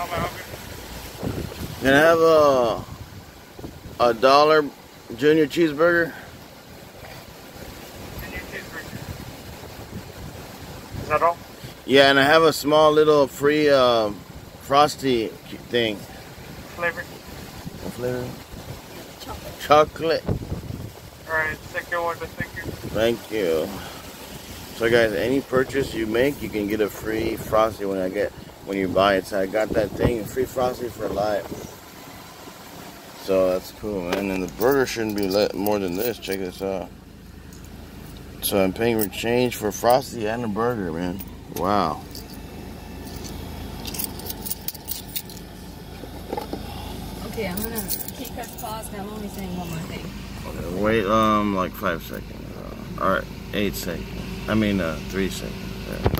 am I hungry? Can I have a a dollar junior cheeseburger? Junior cheeseburger. Is that all? Yeah, and I have a small little free uh, frosty thing. Flavor? What flavor? Chocolate. Chocolate. Alright, second order, thank you. Thank you. So guys, any purchase you make, you can get a free frosty when I get when you buy it. So I got that thing, free frosty for life. So that's cool, man. And the burger shouldn't be let more than this. Check this out. So I'm paying for change for frosty and a burger, man. Wow. Okay, I'm gonna keep press pause. Now I'm only saying one more thing. Okay, wait, um, like five seconds. Uh, all right, eight seconds. I mean, uh, three seconds. Yeah, okay.